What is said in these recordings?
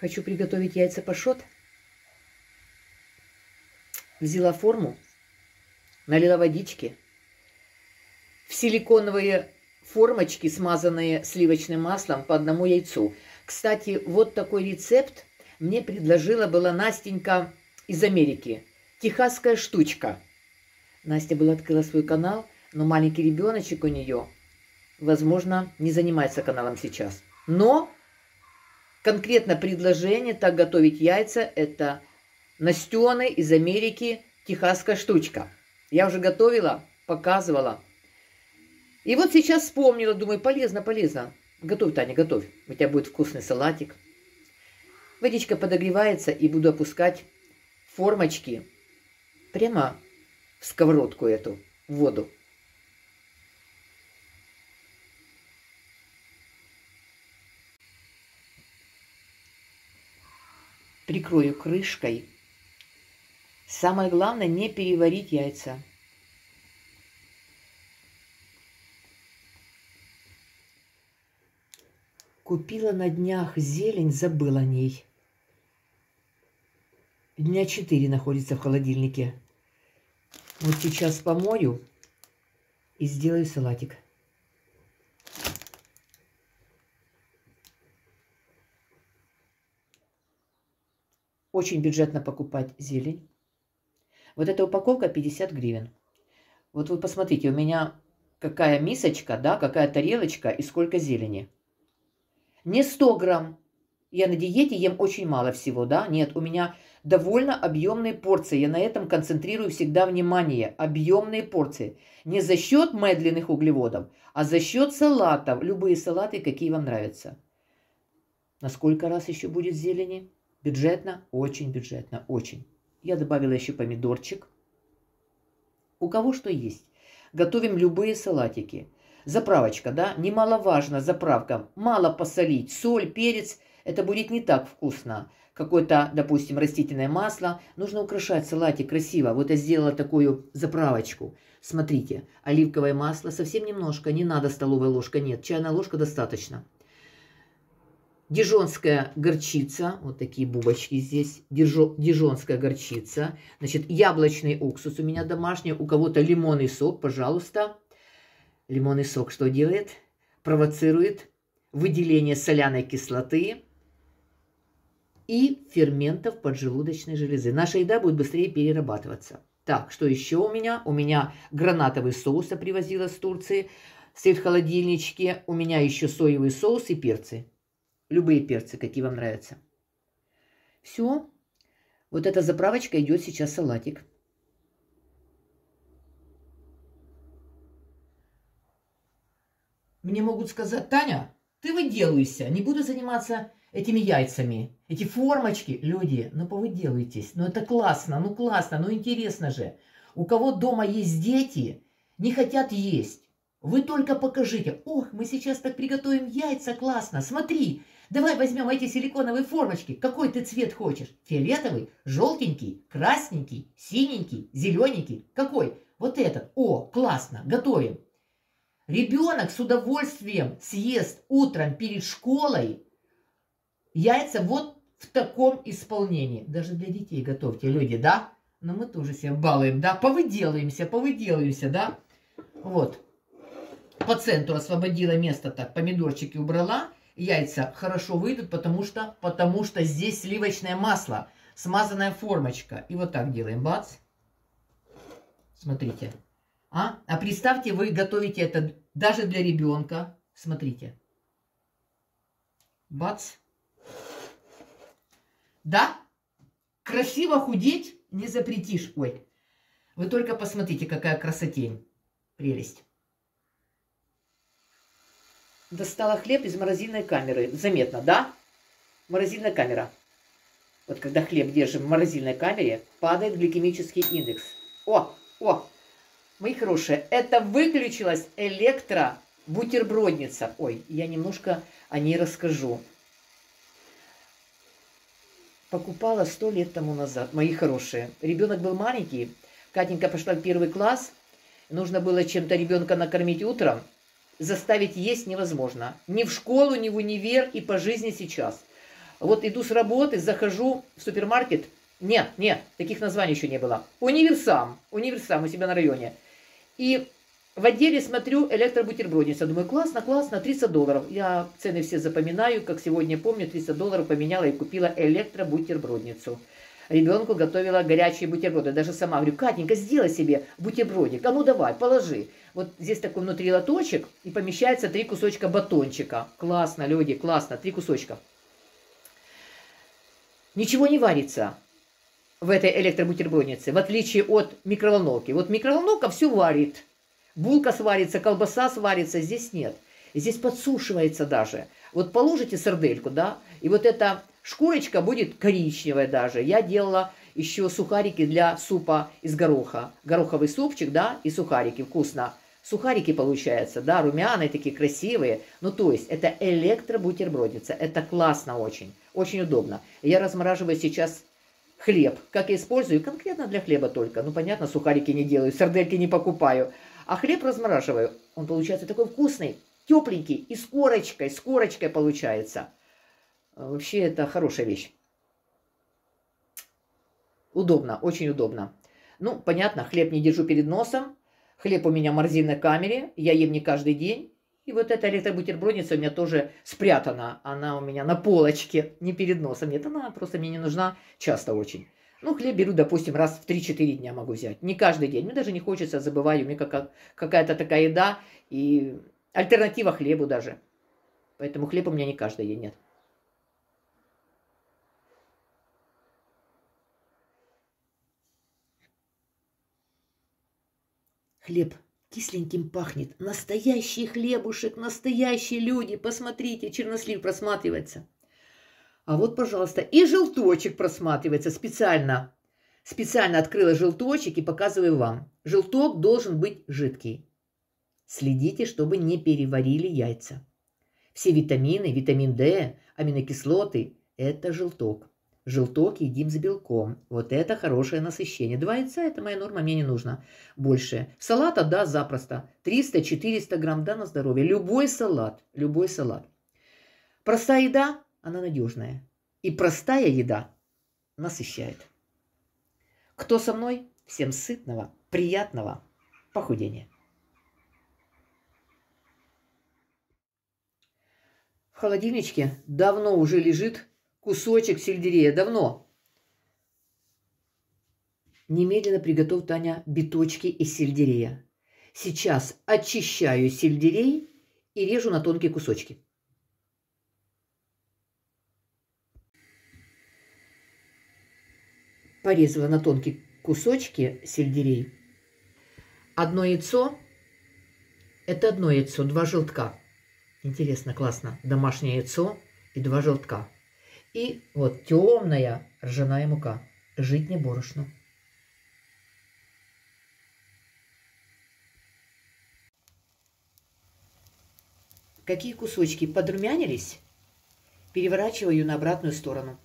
Хочу приготовить яйца пашот. Взяла форму, налила водички. В силиконовые формочки, смазанные сливочным маслом по одному яйцу. Кстати, вот такой рецепт мне предложила была Настенька из Америки. Техасская штучка. Настя была открыла свой канал, но маленький ребеночек у нее, возможно, не занимается каналом сейчас. Но конкретно предложение так готовить яйца – это Настены из Америки техасская штучка. Я уже готовила, показывала. И вот сейчас вспомнила, думаю, полезно, полезно. Готовь, Таня, готовь. У тебя будет вкусный салатик. Водичка подогревается, и буду опускать формочки прямо в сковородку эту, в воду. Прикрою крышкой. Самое главное не переварить яйца. Купила на днях зелень, забыла о ней. Дня четыре находится в холодильнике. Вот сейчас помою и сделаю салатик. Очень бюджетно покупать зелень. Вот эта упаковка 50 гривен. Вот вы посмотрите, у меня какая мисочка, да, какая тарелочка и сколько зелени. Не 100 грамм. Я на диете ем очень мало всего, да. Нет, у меня довольно объемные порции. Я на этом концентрирую всегда внимание. Объемные порции. Не за счет медленных углеводов, а за счет салатов. Любые салаты, какие вам нравятся. На сколько раз еще будет зелени? Бюджетно? Очень бюджетно, очень. Я добавила еще помидорчик. У кого что есть. Готовим любые салатики. Заправочка, да, немаловажно заправка. Мало посолить, соль, перец, это будет не так вкусно. Какое-то, допустим, растительное масло. Нужно украшать салатик красиво. Вот я сделала такую заправочку. Смотрите, оливковое масло совсем немножко, не надо столовая ложка, нет, чайная ложка достаточно. Дижонская горчица, вот такие бубочки здесь, Дижо, дижонская горчица. Значит, яблочный уксус у меня домашний, у кого-то лимонный сок, пожалуйста. Лимонный сок что делает? Провоцирует выделение соляной кислоты и ферментов поджелудочной железы. Наша еда будет быстрее перерабатываться. Так, что еще у меня? У меня гранатовый соус я привозила с Турции, стоит в холодильничке. У меня еще соевый соус и перцы. Любые перцы, какие вам нравятся. Все. Вот эта заправочка идет сейчас салатик. Мне могут сказать, Таня, ты выделывайся, не буду заниматься этими яйцами, эти формочки. Люди, ну повыделывайтесь, ну это классно, ну классно, ну интересно же. У кого дома есть дети, не хотят есть. Вы только покажите. Ох, мы сейчас так приготовим яйца, классно. Смотри, Давай возьмем эти силиконовые формочки. Какой ты цвет хочешь? Фиолетовый, желтенький, красненький, синенький, зелененький. Какой? Вот этот. О, классно, готовим. Ребенок с удовольствием съест утром перед школой яйца вот в таком исполнении. Даже для детей готовьте, люди, да? Но мы тоже себя балуем, да? Повыделаемся, повыделаемся, да? Вот. По центру освободила место так, помидорчики убрала яйца хорошо выйдут, потому что, потому что здесь сливочное масло, смазанная формочка. И вот так делаем, бац. Смотрите. А? а представьте, вы готовите это даже для ребенка. Смотрите. Бац. Да? Красиво худеть не запретишь. Ой. Вы только посмотрите, какая красотень. Прелесть. Достала хлеб из морозильной камеры. Заметно, да? Морозильная камера. Вот когда хлеб держим в морозильной камере, падает гликемический индекс. О, о, мои хорошие, это выключилась электробутербродница. Ой, я немножко о ней расскажу. Покупала сто лет тому назад, мои хорошие. Ребенок был маленький, Катенька пошла в первый класс, нужно было чем-то ребенка накормить утром заставить есть невозможно. Ни в школу, ни в универ и по жизни сейчас. Вот иду с работы, захожу в супермаркет. Нет, нет, таких названий еще не было. Универсам. Универсам у себя на районе. И в отделе смотрю электробутербродница. Думаю, классно, классно, 300 долларов. Я цены все запоминаю, как сегодня помню, 300 долларов поменяла и купила электробутербродницу. Ребенку готовила горячие бутерброды. Даже сама говорю, Катенька, сделай себе бутербродик. А ну давай, положи. Вот здесь такой внутри лоточек, и помещается три кусочка батончика. Классно, люди, классно, три кусочка. Ничего не варится в этой электробутерброднице, в отличие от микроволновки. Вот микроволновка все варит. Булка сварится, колбаса сварится, здесь нет. Здесь подсушивается даже. Вот положите сардельку, да, и вот эта шкурочка будет коричневая даже. Я делала еще сухарики для супа из гороха. Гороховый супчик, да, и сухарики, вкусно. Сухарики получаются, да, румяные такие красивые. Ну, то есть, это электробутербродица. Это классно очень, очень удобно. Я размораживаю сейчас хлеб. Как я использую? Конкретно для хлеба только. Ну, понятно, сухарики не делаю, сардельки не покупаю. А хлеб размораживаю. Он получается такой вкусный, тепленький и с корочкой, с корочкой получается. Вообще, это хорошая вещь. Удобно, очень удобно. Ну, понятно, хлеб не держу перед носом. Хлеб у меня в морозильной камере. Я ем не каждый день. И вот эта электробутербродница у меня тоже спрятана. Она у меня на полочке, не перед носом. Нет, она просто мне не нужна часто очень. Ну, хлеб беру, допустим, раз в 3-4 дня могу взять. Не каждый день. Мне даже не хочется, забываю. У меня какая-то такая еда и альтернатива хлебу даже. Поэтому хлеб у меня не каждый день нет. Хлеб кисленьким пахнет. Настоящий хлебушек, настоящие люди. Посмотрите, чернослив просматривается. А вот, пожалуйста, и желточек просматривается специально. Специально открыла желточек и показываю вам. Желток должен быть жидкий. Следите, чтобы не переварили яйца. Все витамины, витамин D, аминокислоты – это желток. Желток едим с белком. Вот это хорошее насыщение. Два яйца – это моя норма, мне не нужно больше. Салата, да, запросто. 300-400 грамм, да, на здоровье. Любой салат, любой салат. Простая еда, она надежная. И простая еда насыщает. Кто со мной? Всем сытного, приятного похудения. В холодильничке давно уже лежит кусочек сельдерея. Давно. Немедленно приготовь, Таня, биточки из сельдерея. Сейчас очищаю сельдерей и режу на тонкие кусочки. Порезала на тонкие кусочки сельдерей. Одно яйцо – это одно яйцо, два желтка. Интересно, классно. Домашнее яйцо и два желтка. И вот темная ржаная мука. Жить не борошно. Какие кусочки подрумянились, переворачиваю на обратную сторону.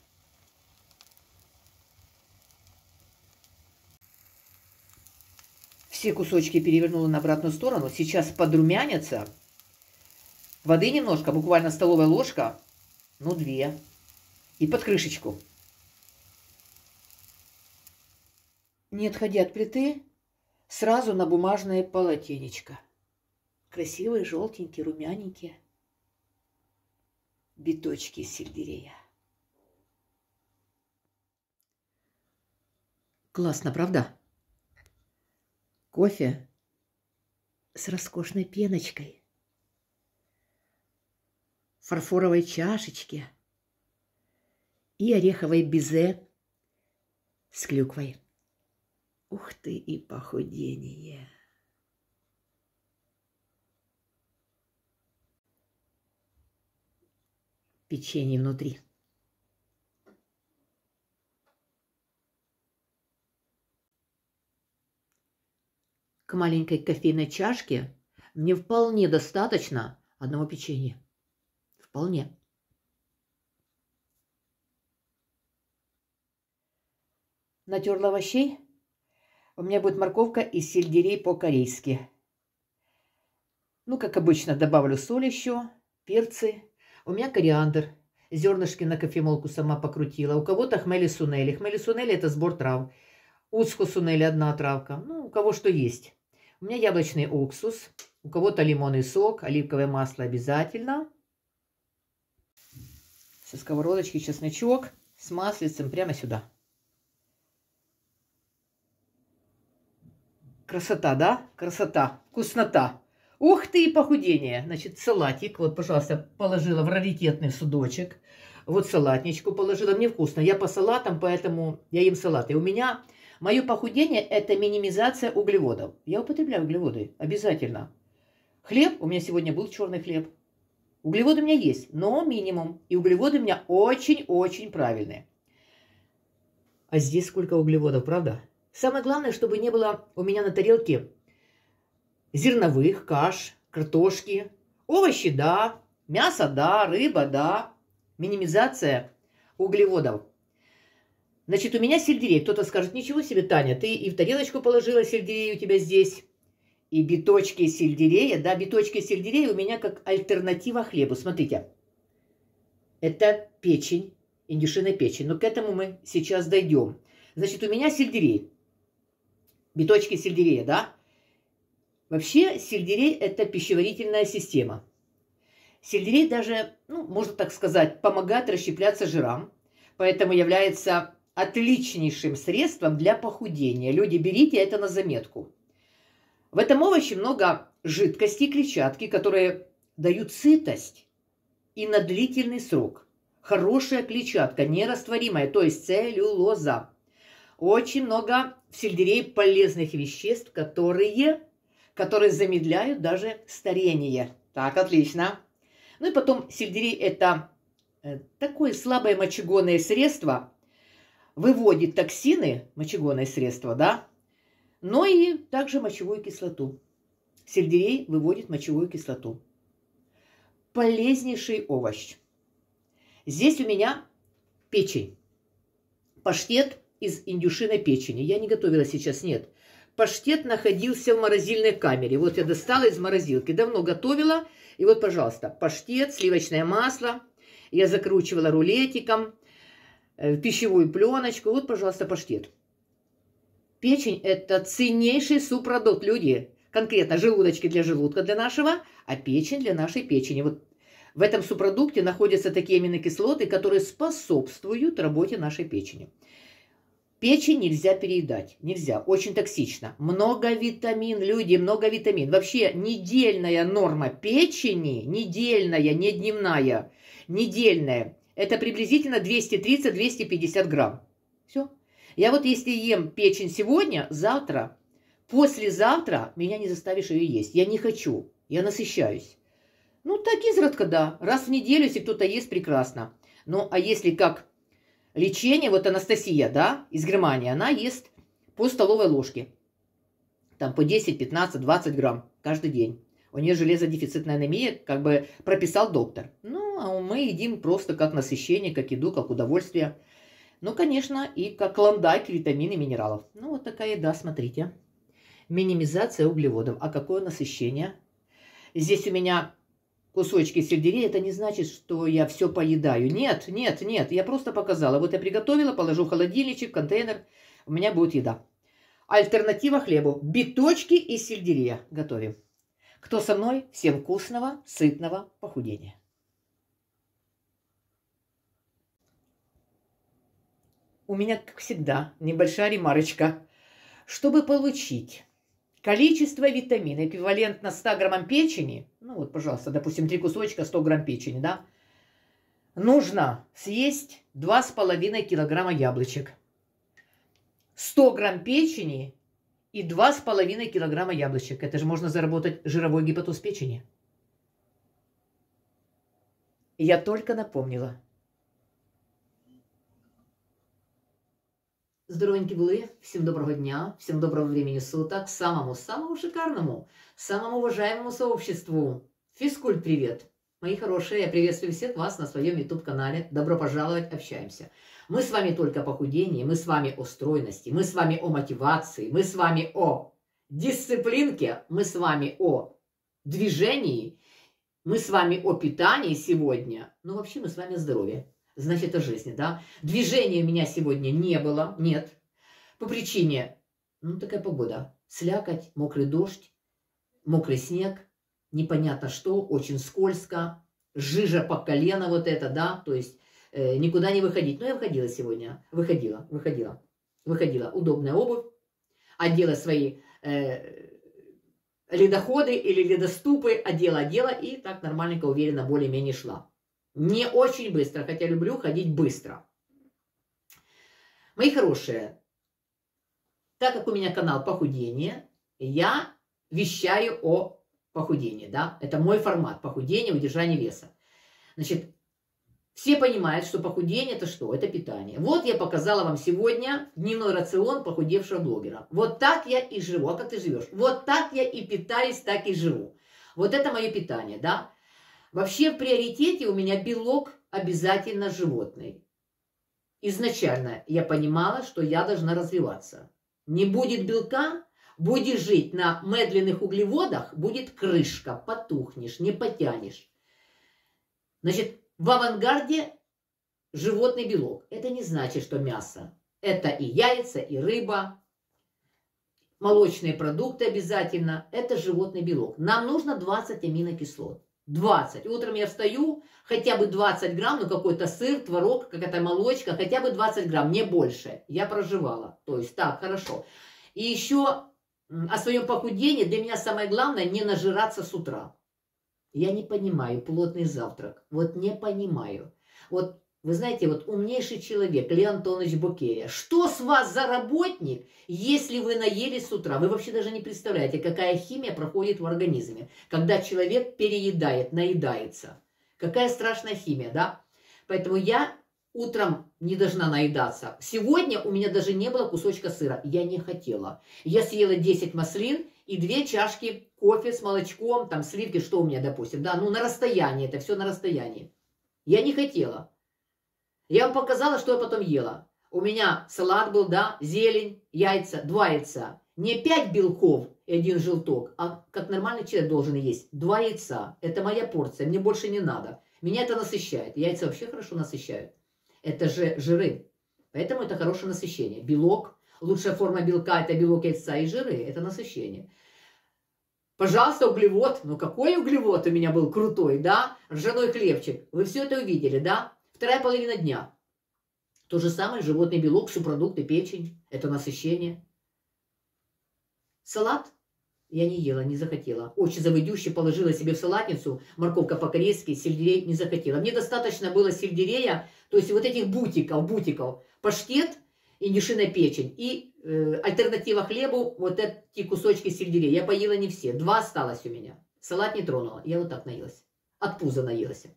Все кусочки перевернула на обратную сторону. Сейчас подрумянятся. Воды немножко, буквально столовая ложка, ну две и под крышечку. Не отходя от плиты, сразу на бумажное полотенечко. Красивые, желтенькие, румяненькие. Биточки из сельдерея. Классно, правда? Кофе с роскошной пеночкой. Фарфоровой чашечке – и ореховое безе с клюквой. Ух ты и похудение! Печенье внутри. К маленькой кофейной чашке мне вполне достаточно одного печенья. Вполне. Натерла овощей. У меня будет морковка и сельдерей по-корейски. Ну, как обычно, добавлю соль еще, перцы. У меня кориандр. зернышки на кофемолку сама покрутила. У кого-то хмели сунели. Хмели сунели – это сбор трав. Уцку сунели – одна травка. Ну, у кого что есть. У меня яблочный уксус. У кого-то лимонный сок, оливковое масло обязательно. Со сковородочки чесночок с маслицем прямо сюда. Красота, да? Красота, вкуснота. Ух ты, и похудение. Значит, салатик, вот, пожалуйста, положила в раритетный судочек. Вот салатничку положила, мне вкусно. Я по салатам, поэтому я ем салаты. У меня мое похудение – это минимизация углеводов. Я употребляю углеводы, обязательно. Хлеб, у меня сегодня был черный хлеб. Углеводы у меня есть, но минимум. И углеводы у меня очень-очень правильные. А здесь сколько углеводов, правда? Самое главное, чтобы не было у меня на тарелке зерновых, каш, картошки, овощи, да, мясо, да, рыба, да, минимизация углеводов. Значит, у меня сельдерей. Кто-то скажет, ничего себе, Таня, ты и в тарелочку положила сельдерей у тебя здесь, и биточки сельдерея. Да, биточки сельдерея у меня как альтернатива хлебу. Смотрите, это печень, индюшиная печень. Но к этому мы сейчас дойдем. Значит, у меня сельдерей. Биточки сельдерея, да? Вообще сельдерей – это пищеварительная система. Сельдерей даже, ну, можно так сказать, помогает расщепляться жирам, поэтому является отличнейшим средством для похудения. Люди, берите это на заметку. В этом овоще много жидкости, клетчатки, которые дают сытость и на длительный срок. Хорошая клетчатка, нерастворимая, то есть целлюлоза. Очень много в сельдерее полезных веществ, которые которые замедляют даже старение. Так, отлично. Ну и потом сельдерей – это э, такое слабое мочегонное средство, выводит токсины, мочегонное средство, да, но и также мочевую кислоту. Сельдерей выводит мочевую кислоту. Полезнейший овощ. Здесь у меня печень. Паштет из индюшиной печени. Я не готовила сейчас, нет паштет находился в морозильной камере. Вот я достала из морозилки. Давно готовила. И вот, пожалуйста, паштет, сливочное масло. Я закручивала рулетиком, э, пищевую пленочку. Вот, пожалуйста, паштет. Печень – это ценнейший супродукт, люди. Конкретно желудочки для желудка для нашего, а печень для нашей печени. Вот в этом супродукте находятся такие аминокислоты, которые способствуют работе нашей печени. Печень нельзя переедать, нельзя, очень токсично. Много витамин, люди, много витамин. Вообще недельная норма печени, недельная, не дневная, недельная, это приблизительно 230-250 грамм. Все. Я вот если ем печень сегодня, завтра, послезавтра меня не заставишь ее есть. Я не хочу, я насыщаюсь. Ну, так изредка, да. Раз в неделю, если кто-то ест, прекрасно. Ну, а если как лечение, вот Анастасия, да, из Германии, она ест по столовой ложке. Там по 10, 15, 20 грамм каждый день. У нее железодефицитная анемия, как бы прописал доктор. Ну, а мы едим просто как насыщение, как еду, как удовольствие. Ну, конечно, и как клондайк витамины, минералов. Ну, вот такая еда, смотрите. Минимизация углеводов. А какое насыщение? Здесь у меня кусочки сельдерея, это не значит, что я все поедаю. Нет, нет, нет, я просто показала. Вот я приготовила, положу в холодильничек, контейнер, у меня будет еда. Альтернатива хлебу. Биточки из сельдерея готовим. Кто со мной? Всем вкусного, сытного похудения. У меня, как всегда, небольшая ремарочка. Чтобы получить Количество витамина эквивалентно 100 граммам печени, ну вот, пожалуйста, допустим, три кусочка 100 грамм печени, да, нужно съесть 2,5 килограмма яблочек. 100 грамм печени и 2,5 килограмма яблочек. Это же можно заработать жировой гепатоз печени. Я только напомнила – Здоровенькі були, всем доброго дня, всем доброго времени суток, самому-самому шикарному, самому уважаемому сообществу. Физкульт привет! Мои хорошие, я приветствую всех вас на своем YouTube-канале. Добро пожаловать, общаемся. Мы с вами только о похудении, мы с вами о стройности, мы с вами о мотивации, мы с вами о дисциплинке, мы с вами о движении Мы с вами о питании сегодня. Ну, вообще мы с вами о здоровье. Значит, о жизни, да? Движения у меня сегодня не было, нет. По причине, ну, такая погода. Слякоть, мокрый дождь, мокрый снег, непонятно что, очень скользко, жижа по колено вот это, да, то есть э, никуда не выходить. Но я выходила сегодня, выходила, выходила, выходила. Удобная обувь, одела свои э, ледоходы или ледоступы, одела, одела и так нормальненько, уверенно, более-менее шла. Не очень быстро, хотя люблю ходить быстро. Мои хорошие, так как у меня канал похудения, я вещаю о похудении, да, это мой формат похудения, удержания веса. Значит, все понимают, что похудение это что? Это питание. Вот я показала вам сегодня дневной рацион похудевшего блогера. Вот так я и живу. А как ты живешь? Вот так я и питаюсь, так и живу. Вот это мое питание, да? Вообще в приоритете у меня белок обязательно животный. Изначально я понимала, что я должна развиваться. Не будет белка, будешь жить на медленных углеводах, будет крышка, потухнешь, не потянешь. Значит, в авангарде животный белок. Это не значит, что мясо. Это и яйца, и рыба, молочные продукты обязательно. Это животный белок. Нам нужно 20 аминокислот. 20. Утром я встаю, хотя бы 20 грамм, ну какой-то сыр, творог, какая-то молочка, хотя бы 20 грамм, не больше. Я проживала. То есть так, хорошо. И еще о своем похудении для меня самое главное не нажираться с утра. Я не понимаю плотный завтрак. Вот не понимаю. Вот вы знаете, вот умнейший человек, Леон Антонович Букерия. Что с вас за работник, если вы наелись с утра? Вы вообще даже не представляете, какая химия проходит в организме, когда человек переедает, наедается. Какая страшная химия, да? Поэтому я утром не должна наедаться. Сегодня у меня даже не было кусочка сыра. Я не хотела. Я съела 10 маслин и две чашки кофе с молочком, там сливки, что у меня, допустим, да, ну на расстоянии, это все на расстоянии. Я не хотела. Я вам показала, что я потом ела. У меня салат был, да, зелень, яйца, два яйца. Не пять белков и один желток, а как нормальный человек должен есть. Два яйца. Это моя порция, мне больше не надо. Меня это насыщает. Яйца вообще хорошо насыщают. Это же жиры. Поэтому это хорошее насыщение. Белок, лучшая форма белка – это белок яйца и жиры. Это насыщение. Пожалуйста, углевод. Ну какой углевод у меня был крутой, да? Ржаной хлебчик. Вы все это увидели, да? Вторая половина дня. То же самое животный белок, субпродукты, печень. Это насыщение. Салат я не ела, не захотела. Очень завыдюще положила себе в салатницу. Морковка по-корейски, сельдерей не захотела. Мне достаточно было сельдерея, то есть вот этих бутиков, бутиков. Паштет, индюшиная печень. И э, альтернатива хлебу, вот эти кусочки сельдерея. Я поела не все. Два осталось у меня. Салат не тронула. Я вот так наелась. От пуза наелась.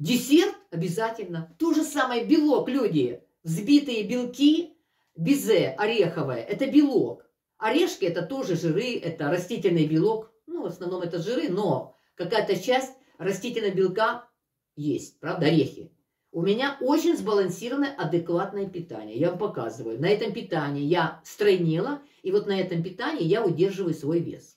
Десерт обязательно. То же самое белок, люди. Взбитые белки, безе ореховое, это белок. Орешки это тоже жиры, это растительный белок. Ну, в основном это жиры, но какая-то часть растительного белка есть, правда, орехи. У меня очень сбалансированное, адекватное питание. Я вам показываю. На этом питании я стройнела, и вот на этом питании я удерживаю свой вес.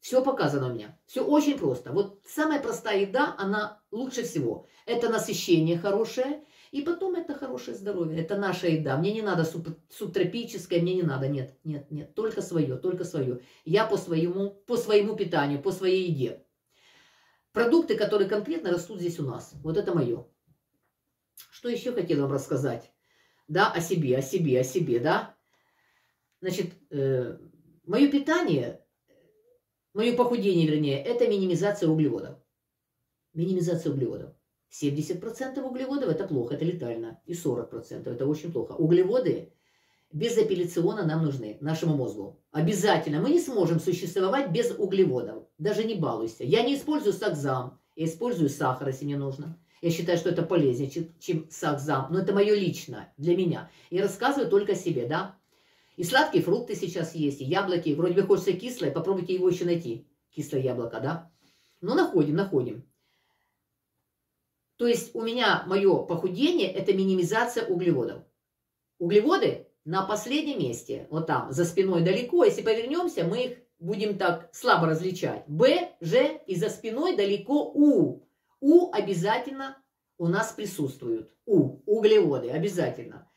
Все показано у меня. Все очень просто. Вот самая простая еда, она лучше всего. Это насыщение хорошее, и потом это хорошее здоровье. Это наша еда. Мне не надо суп, субтропическое, мне не надо. Нет, нет, нет. Только свое, только свое. Я по своему, по своему питанию, по своей еде. Продукты, которые конкретно растут здесь у нас. Вот это мое. Что еще хотела вам рассказать? Да, о себе, о себе, о себе, да? Значит, э, мое питание, мое похудение, вернее, это минимизация углеводов. Минимизация углеводов. 70% углеводов это плохо, это летально. И 40% это очень плохо. Углеводы безапелляционно нам нужны, нашему мозгу. Обязательно. Мы не сможем существовать без углеводов. Даже не балуйся. Я не использую сакзам. Я использую сахар, если мне нужно. Я считаю, что это полезнее, чем, чем сакзам. Но это мое личное, для меня. Я рассказываю только о себе, да? И сладкие фрукты сейчас есть, и яблоки. Вроде бы хочется кислое, попробуйте его еще найти. Кислое яблоко, да? Ну, находим, находим. То есть у меня мое похудение – это минимизация углеводов. Углеводы на последнем месте, вот там, за спиной далеко. Если повернемся, мы их будем так слабо различать. Б, Ж и за спиной далеко У. У обязательно у нас присутствуют. У, углеводы, обязательно.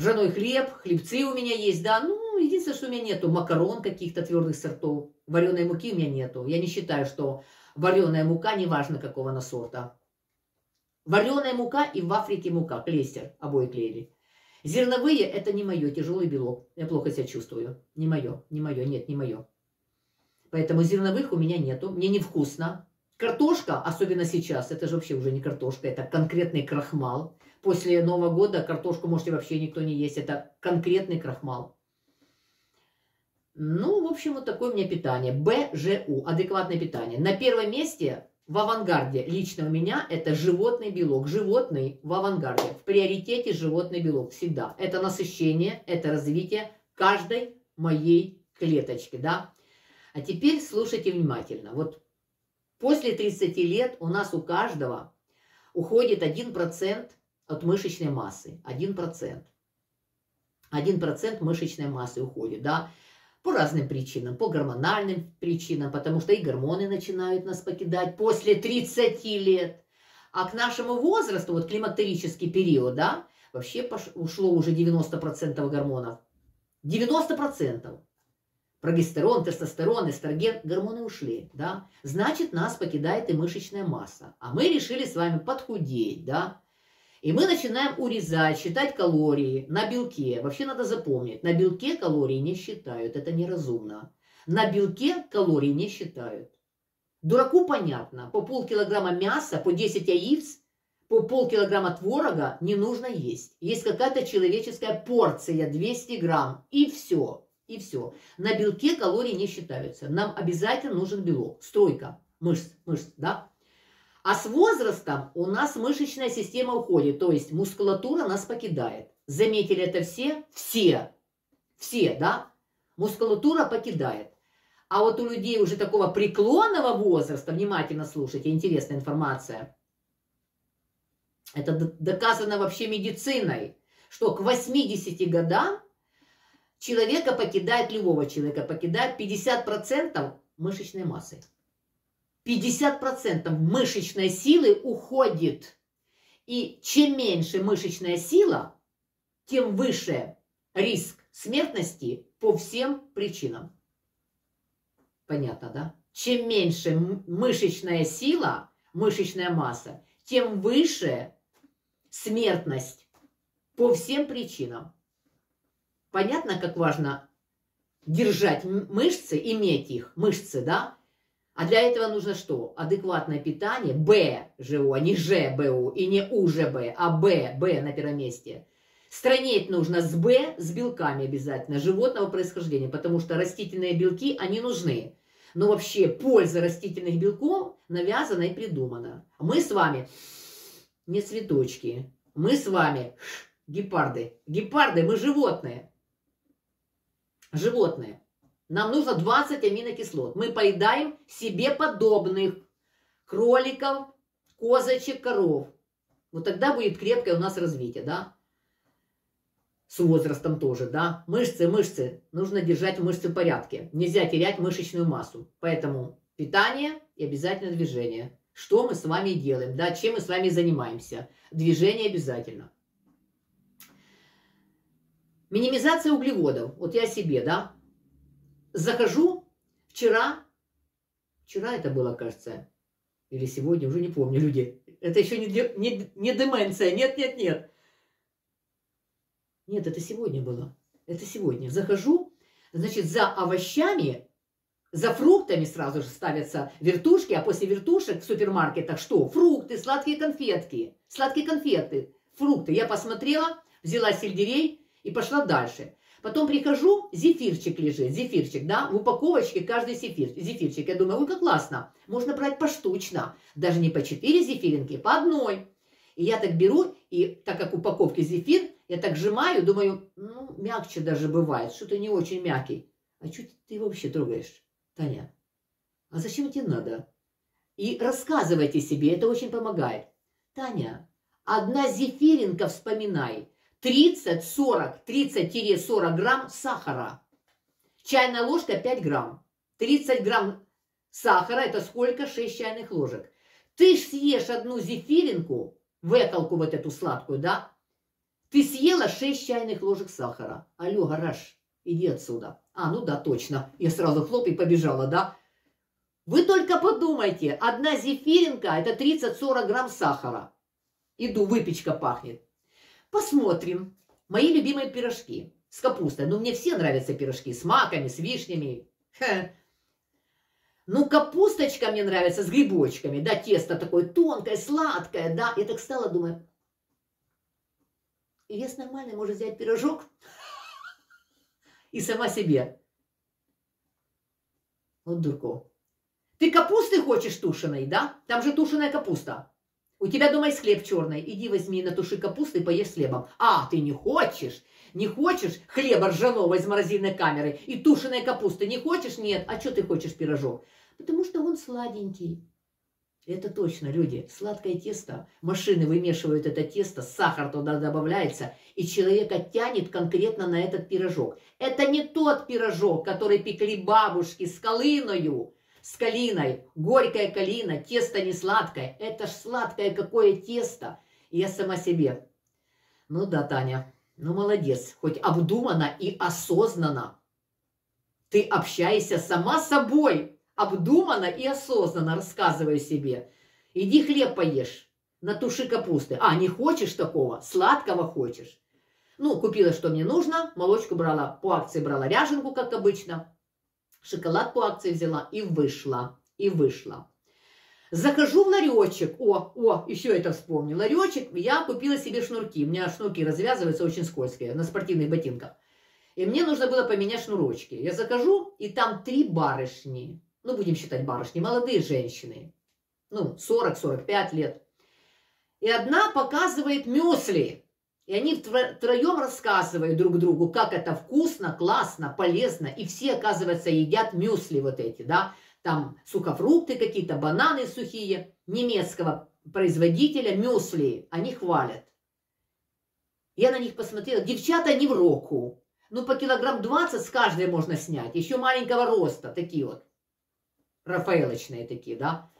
Ржаной хлеб, хлебцы у меня есть, да. Ну, единственное, что у меня нету макарон каких-то твердых сортов. Вареной муки у меня нету. Я не считаю, что вареная мука, неважно какого она сорта. Вареная мука и в Африке мука, клейстер, обои клеили. Зерновые – это не мое, тяжелый белок. Я плохо себя чувствую. Не мое, не мое, нет, не мое. Поэтому зерновых у меня нету, мне невкусно. Картошка, особенно сейчас, это же вообще уже не картошка, это конкретный крахмал. После Нового года картошку можете вообще никто не есть, это конкретный крахмал. Ну, в общем, вот такое у меня питание. БЖУ, адекватное питание. На первом месте в авангарде лично у меня это животный белок. Животный в авангарде. В приоритете животный белок всегда. Это насыщение, это развитие каждой моей клеточки, да. А теперь слушайте внимательно. Вот после 30 лет у нас у каждого уходит 1% от мышечной массы. 1%. 1% мышечной массы уходит, да. По разным причинам, по гормональным причинам, потому что и гормоны начинают нас покидать после 30 лет. А к нашему возрасту, вот климактерический период, да, вообще ушло уже 90% гормонов. 90%. Прогестерон, тестостерон, эстроген, гормоны ушли, да. Значит, нас покидает и мышечная масса. А мы решили с вами подхудеть, да. И мы начинаем урезать, считать калории на белке. Вообще надо запомнить, на белке калории не считают, это неразумно. На белке калории не считают. Дураку понятно, по полкилограмма мяса, по 10 яиц, по полкилограмма творога не нужно есть. Есть какая-то человеческая порция, 200 грамм, и все, и все. На белке калории не считаются. Нам обязательно нужен белок, стройка мышц, мышц, да? А с возрастом у нас мышечная система уходит, то есть мускулатура нас покидает. Заметили это все? Все. Все, да? Мускулатура покидает. А вот у людей уже такого преклонного возраста, внимательно слушайте, интересная информация. Это доказано вообще медициной, что к 80 годам человека покидает, любого человека покидает 50% мышечной массы. 50% мышечной силы уходит. И чем меньше мышечная сила, тем выше риск смертности по всем причинам. Понятно, да? Чем меньше мышечная сила, мышечная масса, тем выше смертность по всем причинам. Понятно, как важно держать мышцы, иметь их, мышцы, да? А для этого нужно что? Адекватное питание, Б, ЖО, а не Ж, БУ, и не У, ЖБ, а Б, Б на первом месте. Странеть нужно с Б, с белками обязательно, животного происхождения, потому что растительные белки, они нужны. Но вообще польза растительных белков навязана и придумана. Мы с вами не цветочки, мы с вами гепарды. Гепарды, мы животные. Животные. Нам нужно 20 аминокислот. Мы поедаем себе подобных кроликов, козочек, коров. Вот тогда будет крепкое у нас развитие, да? С возрастом тоже, да? Мышцы, мышцы. Нужно держать мышцы в порядке. Нельзя терять мышечную массу. Поэтому питание и обязательно движение. Что мы с вами делаем, да? Чем мы с вами занимаемся? Движение обязательно. Минимизация углеводов. Вот я себе, да? Захожу вчера, вчера это было, кажется, или сегодня, уже не помню, люди. Это еще не, не, не деменция, нет, нет, нет. Нет, это сегодня было. Это сегодня. Захожу, значит, за овощами, за фруктами сразу же ставятся вертушки, а после вертушек в супермаркетах что? Фрукты, сладкие конфетки, сладкие конфеты, фрукты. Я посмотрела, взяла сельдерей и пошла дальше. Потом прихожу, зефирчик лежит, зефирчик, да, в упаковочке каждый зефир, зефирчик. Я думаю, ой, как классно, можно брать поштучно, даже не по четыре зефиринки, по одной. И я так беру, и так как упаковки зефир, я так сжимаю, думаю, ну, мягче даже бывает, что-то не очень мягкий. А что ты вообще трогаешь, Таня? А зачем тебе надо? И рассказывайте себе, это очень помогает. Таня, одна зефиринка, вспоминай, 30-40, 30-40 грамм сахара. Чайная ложка 5 грамм. 30 грамм сахара – это сколько? 6 чайных ложек. Ты ж съешь одну зефиринку, векалку вот эту сладкую, да? Ты съела 6 чайных ложек сахара. Алло, гараж, иди отсюда. А, ну да, точно. Я сразу хлоп и побежала, да? Вы только подумайте, одна зефиринка – это 30-40 грамм сахара. Иду, выпечка пахнет. Посмотрим. Мои любимые пирожки с капустой. Ну, мне все нравятся пирожки с маками, с вишнями. Ха. Ну, капусточка мне нравится с грибочками, да, тесто такое тонкое, сладкое, да. Я так стала, думаю, вес нормальный, может взять пирожок и сама себе. Вот дурко. Ты капусты хочешь тушеной, да? Там же тушеная капуста. У тебя дома есть хлеб черный. Иди возьми, натуши капусты и поешь с хлебом. А, ты не хочешь? Не хочешь хлеба ржаного из морозильной камеры и тушеной капусты? Не хочешь? Нет. А что ты хочешь пирожок? Потому что он сладенький. Это точно, люди. Сладкое тесто. Машины вымешивают это тесто, сахар туда добавляется, и человека тянет конкретно на этот пирожок. Это не тот пирожок, который пекли бабушки с колыною, с калиной. Горькая калина, тесто не сладкое. Это ж сладкое какое тесто. И я сама себе. Ну да, Таня, ну молодец. Хоть обдуманно и осознанно. Ты общаешься сама собой. Обдуманно и осознанно рассказываю себе. Иди хлеб поешь. Натуши капусты. А, не хочешь такого? Сладкого хочешь? Ну, купила, что мне нужно. Молочку брала, по акции брала ряженку, как обычно шоколад по акции взяла и вышла, и вышла. Захожу в ларечек, о, о, еще это вспомню, ларечек, я купила себе шнурки, у меня шнурки развязываются очень скользкие, на спортивных ботинках. И мне нужно было поменять шнурочки. Я захожу, и там три барышни, ну, будем считать барышни, молодые женщины, ну, 40-45 лет. И одна показывает мюсли. И они втроем рассказывают друг другу, как это вкусно, классно, полезно. И все, оказывается, едят мюсли вот эти, да. Там сухофрукты какие-то, бананы сухие. Немецкого производителя мюсли. Они хвалят. Я на них посмотрела. Девчата не в року. Ну, по килограмм 20 с каждой можно снять. Еще маленького роста. Такие вот. Рафаэлочные такие, да.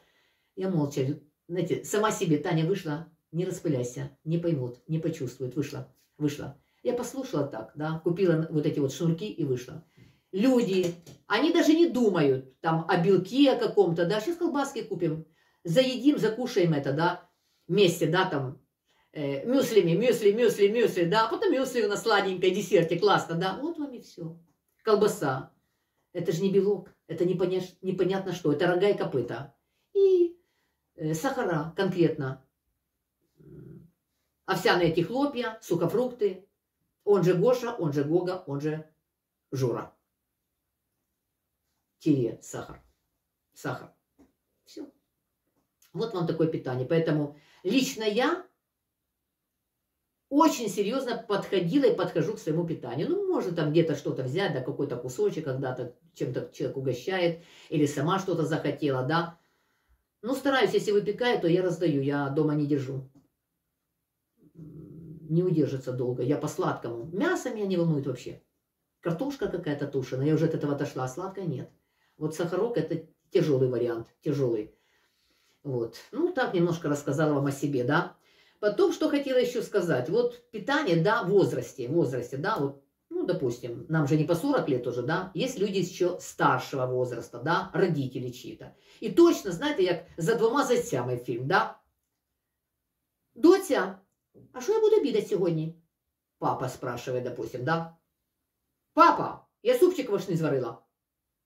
Я молча, знаете, сама себе Таня вышла не распыляйся, не поймут, не почувствуют. Вышла, вышла. Я послушала так, да, купила вот эти вот шнурки и вышла. Люди, они даже не думают там о белке о каком-то, да, сейчас колбаски купим, заедим, закушаем это, да, вместе, да, там, э, мюслями, мюсли, мюсли, мюсли, да, а потом мюсли у нас сладенькое, десерте, классно, да, вот вам и все. Колбаса, это же не белок, это непоня... непонятно что, это рога и копыта. И э, сахара конкретно, овсяные эти хлопья, сухофрукты, он же Гоша, он же Гога, он же Жора. Тире, сахар. Сахар. Все. Вот вам такое питание. Поэтому лично я очень серьезно подходила и подхожу к своему питанию. Ну, можно там где-то что-то взять, да, какой-то кусочек, когда-то чем-то человек угощает, или сама что-то захотела, да. Ну, стараюсь, если выпекаю, то я раздаю, я дома не держу не удержится долго. Я по сладкому. Мясо меня не волнует вообще. Картошка какая-то тушеная, я уже от этого отошла, а сладкая нет. Вот сахарок это тяжелый вариант, тяжелый. Вот. Ну, так немножко рассказала вам о себе, да. Потом, что хотела еще сказать. Вот питание, да, в возрасте, в возрасте, да, вот, ну, допустим, нам же не по 40 лет уже, да, есть люди еще старшего возраста, да, родители чьи-то. И точно, знаете, як за двома зайцями фільм, да. Доця, а що я буду обідати сьогодні? Папа спрашиває, допустим, да? Папа, я супчик вишний зварила.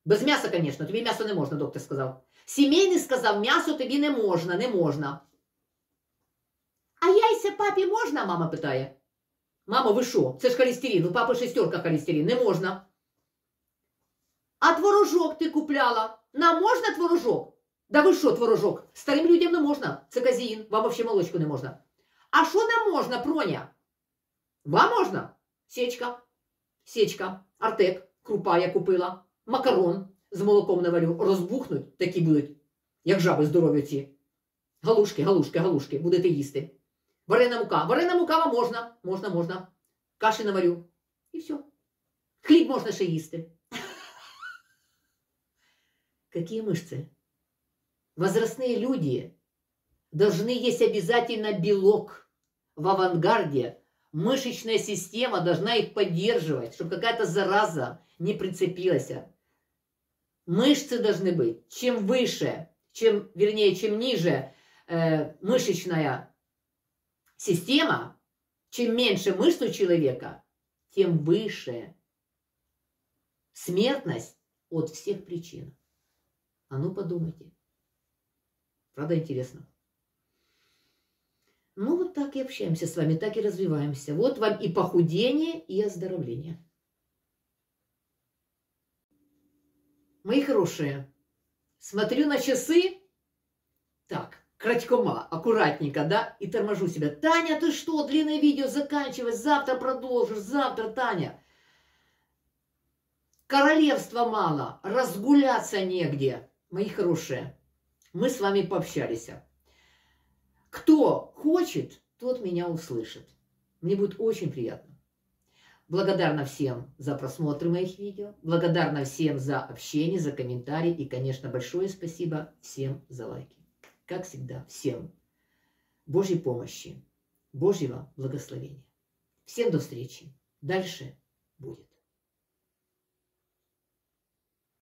Без м'яса, звісно, тобі м'ясо не можна, доктор сказав. Сімейний сказав, м'ясо тобі не можна, не можна. А яйця папі можна? мама питає. Мамо, ви що? Це ж холестерин, у папи шестерка холестерин, не можна. А творожок ти купляла? Нам можна творожок? Да ви що, творожок? Старим людям не можна. Це казіїн, вам взагалі молочку не можна. А що нам можна, проня? Вам можна? Сечка, сечка, артек, крупа я купила, макарон з молоком наварю, розбухнуть, такі будуть, як жаби здорові ці. Галушки, галушки, галушки, будете їсти. Варена мука. Варена мука вам можна, можна, можна. Каші наварю. І все. Хліб можна ще їсти. Какие мышцы? Возрастные люди должны есть обязательно белок в авангарде. Мышечная система должна их поддерживать, чтобы какая-то зараза не прицепилась. Мышцы должны быть. Чем выше, чем, вернее, чем ниже э, мышечная система, чем меньше мышц у человека, тем выше смертность от всех причин. А ну подумайте. Правда интересно? Ну вот так и общаемся с вами, так и развиваемся. Вот вам и похудение, и оздоровление. Мои хорошие, смотрю на часы. Так, кратькома, аккуратненько, да, и торможу себя. Таня, ты что, длинное видео заканчивай, завтра продолжишь, завтра, Таня. Королевства мало, разгуляться негде, мои хорошие. Мы с вами пообщались. Кто хочет, тот меня услышит. Мне будет очень приятно. Благодарна всем за просмотр моих видео. Благодарна всем за общение, за комментарии. И, конечно, большое спасибо всем за лайки. Как всегда, всем Божьей помощи, Божьего благословения. Всем до встречи. Дальше будет.